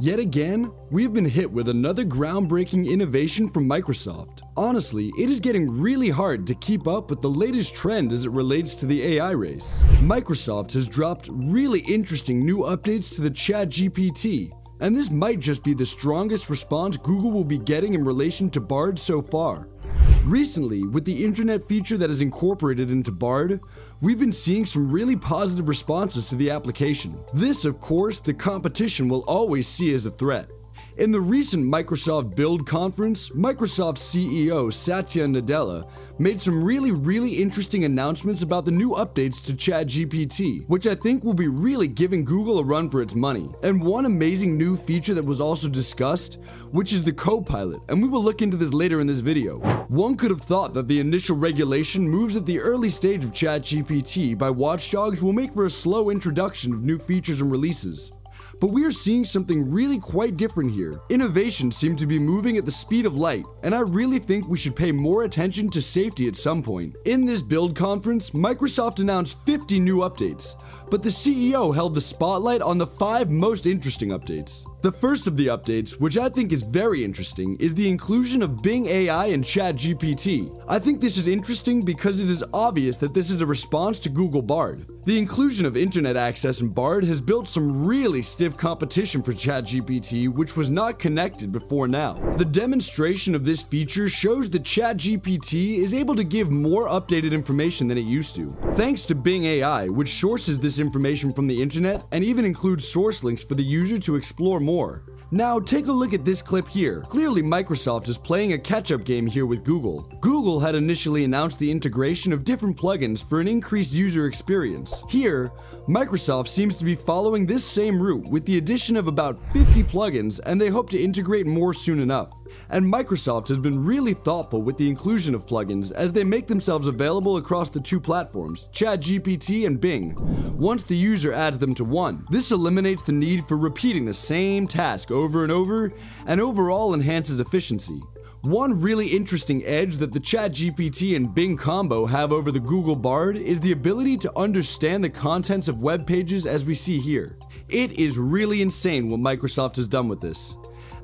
Yet again, we've been hit with another groundbreaking innovation from Microsoft. Honestly, it is getting really hard to keep up with the latest trend as it relates to the AI race. Microsoft has dropped really interesting new updates to the ChatGPT, and this might just be the strongest response Google will be getting in relation to Bard so far. Recently, with the internet feature that is incorporated into Bard, we've been seeing some really positive responses to the application. This, of course, the competition will always see as a threat. In the recent Microsoft Build conference, Microsoft CEO Satya Nadella made some really, really interesting announcements about the new updates to ChatGPT, which I think will be really giving Google a run for its money. And one amazing new feature that was also discussed, which is the Copilot, and we will look into this later in this video. One could have thought that the initial regulation moves at the early stage of ChatGPT by watchdogs will make for a slow introduction of new features and releases. But we are seeing something really quite different here. Innovations seem to be moving at the speed of light, and I really think we should pay more attention to safety at some point. In this build conference, Microsoft announced 50 new updates, but the CEO held the spotlight on the five most interesting updates. The first of the updates, which I think is very interesting, is the inclusion of Bing AI and ChatGPT. I think this is interesting because it is obvious that this is a response to Google Bard. The inclusion of internet access in Bard has built some really stiff competition for ChatGPT, which was not connected before now. The demonstration of this feature shows that ChatGPT is able to give more updated information than it used to. Thanks to Bing AI, which sources this information from the internet and even includes source links for the user to explore more. Now, take a look at this clip here. Clearly, Microsoft is playing a catch up game here with Google. Google had initially announced the integration of different plugins for an increased user experience. Here, Microsoft seems to be following this same route with the addition of about 50 plugins, and they hope to integrate more soon enough. And Microsoft has been really thoughtful with the inclusion of plugins as they make themselves available across the two platforms, ChatGPT and Bing, once the user adds them to one. This eliminates the need for repeating the same task over and over, and overall enhances efficiency. One really interesting edge that the ChatGPT and Bing combo have over the Google Bard is the ability to understand the contents of web pages as we see here. It is really insane what Microsoft has done with this.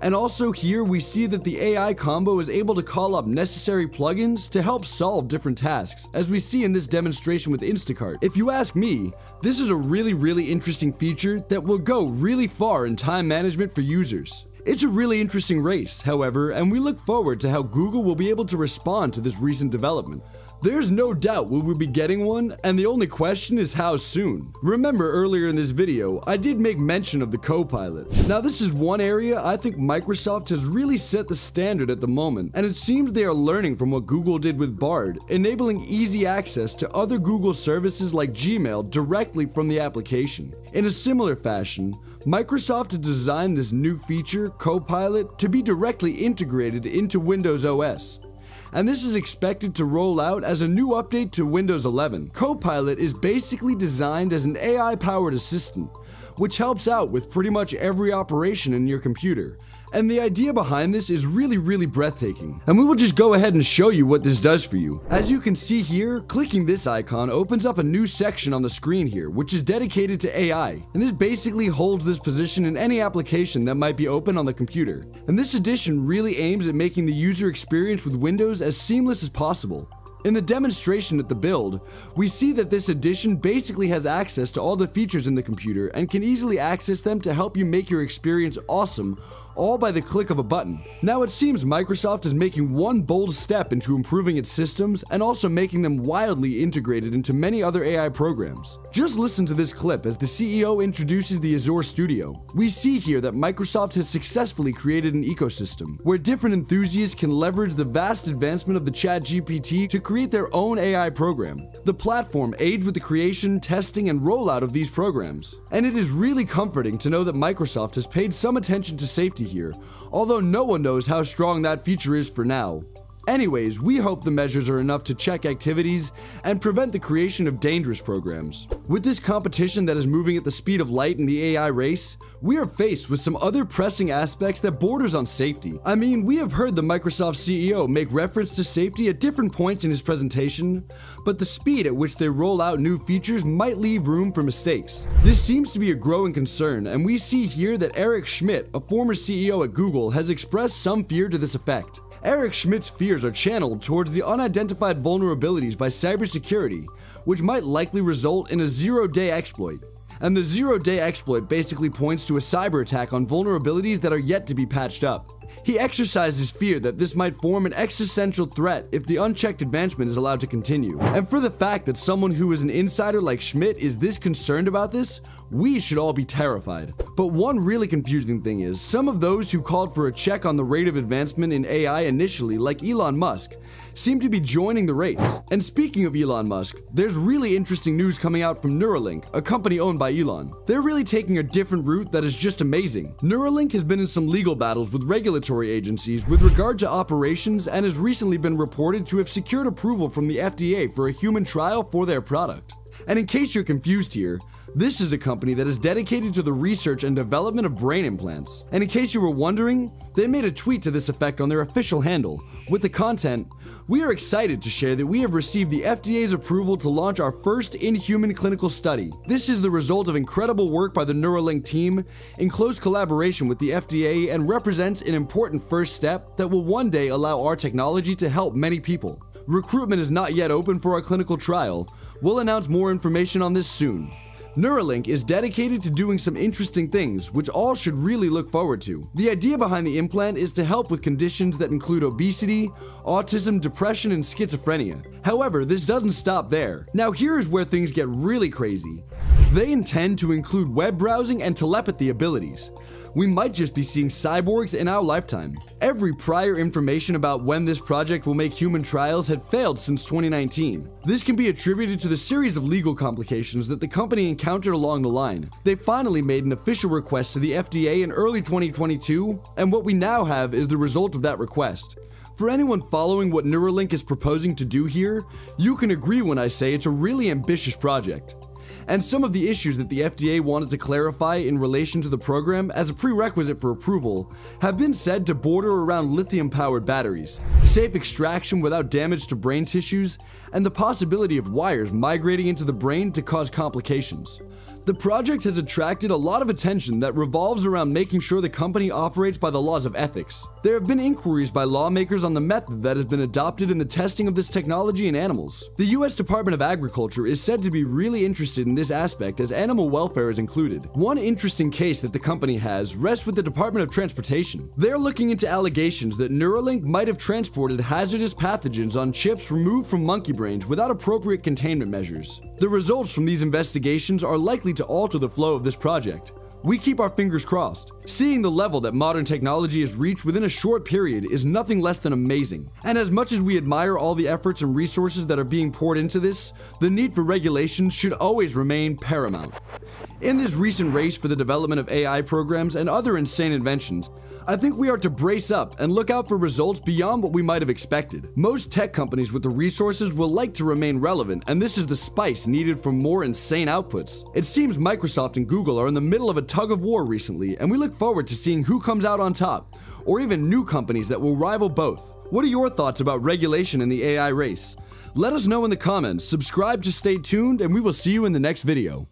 And also here we see that the AI combo is able to call up necessary plugins to help solve different tasks, as we see in this demonstration with Instacart. If you ask me, this is a really really interesting feature that will go really far in time management for users. It's a really interesting race, however, and we look forward to how Google will be able to respond to this recent development. There's no doubt we will be getting one, and the only question is how soon. Remember earlier in this video, I did make mention of the Copilot. Now this is one area I think Microsoft has really set the standard at the moment, and it seems they are learning from what Google did with Bard, enabling easy access to other Google services like Gmail directly from the application. In a similar fashion, Microsoft has designed this new feature, Copilot, to be directly integrated into Windows OS and this is expected to roll out as a new update to Windows 11. Copilot is basically designed as an AI powered assistant, which helps out with pretty much every operation in your computer. And the idea behind this is really, really breathtaking. And we will just go ahead and show you what this does for you. As you can see here, clicking this icon opens up a new section on the screen here, which is dedicated to AI. And this basically holds this position in any application that might be open on the computer. And this addition really aims at making the user experience with Windows as seamless as possible. In the demonstration at the build, we see that this edition basically has access to all the features in the computer and can easily access them to help you make your experience awesome all by the click of a button. Now it seems Microsoft is making one bold step into improving its systems and also making them wildly integrated into many other AI programs. Just listen to this clip as the CEO introduces the Azure Studio. We see here that Microsoft has successfully created an ecosystem where different enthusiasts can leverage the vast advancement of the ChatGPT to create their own AI program. The platform aids with the creation, testing, and rollout of these programs. And it is really comforting to know that Microsoft has paid some attention to safety here, although no one knows how strong that feature is for now. Anyways, we hope the measures are enough to check activities and prevent the creation of dangerous programs. With this competition that is moving at the speed of light in the AI race, we are faced with some other pressing aspects that borders on safety. I mean, we have heard the Microsoft CEO make reference to safety at different points in his presentation, but the speed at which they roll out new features might leave room for mistakes. This seems to be a growing concern, and we see here that Eric Schmidt, a former CEO at Google, has expressed some fear to this effect. Eric Schmidt's fears are channeled towards the unidentified vulnerabilities by cybersecurity, which might likely result in a zero day exploit. And the zero day exploit basically points to a cyber attack on vulnerabilities that are yet to be patched up. He exercises fear that this might form an existential threat if the unchecked advancement is allowed to continue. And for the fact that someone who is an insider like Schmidt is this concerned about this, we should all be terrified. But one really confusing thing is, some of those who called for a check on the rate of advancement in AI initially, like Elon Musk, seem to be joining the race. And speaking of Elon Musk, there's really interesting news coming out from Neuralink, a company owned by Elon. They're really taking a different route that is just amazing. Neuralink has been in some legal battles with regulatory agencies with regard to operations and has recently been reported to have secured approval from the FDA for a human trial for their product. And in case you're confused here, this is a company that is dedicated to the research and development of brain implants. And in case you were wondering, they made a tweet to this effect on their official handle. With the content, we are excited to share that we have received the FDA's approval to launch our first in-human clinical study. This is the result of incredible work by the Neuralink team in close collaboration with the FDA and represents an important first step that will one day allow our technology to help many people. Recruitment is not yet open for our clinical trial. We'll announce more information on this soon. Neuralink is dedicated to doing some interesting things, which all should really look forward to. The idea behind the implant is to help with conditions that include obesity, autism, depression, and schizophrenia. However, this doesn't stop there. Now here is where things get really crazy. They intend to include web browsing and telepathy abilities we might just be seeing cyborgs in our lifetime. Every prior information about when this project will make human trials had failed since 2019. This can be attributed to the series of legal complications that the company encountered along the line. They finally made an official request to the FDA in early 2022, and what we now have is the result of that request. For anyone following what Neuralink is proposing to do here, you can agree when I say it's a really ambitious project and some of the issues that the FDA wanted to clarify in relation to the program as a prerequisite for approval have been said to border around lithium powered batteries, safe extraction without damage to brain tissues, and the possibility of wires migrating into the brain to cause complications. The project has attracted a lot of attention that revolves around making sure the company operates by the laws of ethics. There have been inquiries by lawmakers on the method that has been adopted in the testing of this technology in animals. The US Department of Agriculture is said to be really interested in this aspect as animal welfare is included. One interesting case that the company has rests with the Department of Transportation. They're looking into allegations that Neuralink might have transported hazardous pathogens on chips removed from monkey brains without appropriate containment measures. The results from these investigations are likely likely to alter the flow of this project. We keep our fingers crossed. Seeing the level that modern technology has reached within a short period is nothing less than amazing. And as much as we admire all the efforts and resources that are being poured into this, the need for regulations should always remain paramount. In this recent race for the development of AI programs and other insane inventions, I think we are to brace up and look out for results beyond what we might have expected. Most tech companies with the resources will like to remain relevant, and this is the spice needed for more insane outputs. It seems Microsoft and Google are in the middle of a tug of war recently, and we look forward to seeing who comes out on top, or even new companies that will rival both. What are your thoughts about regulation in the AI race? Let us know in the comments, subscribe to stay tuned, and we will see you in the next video.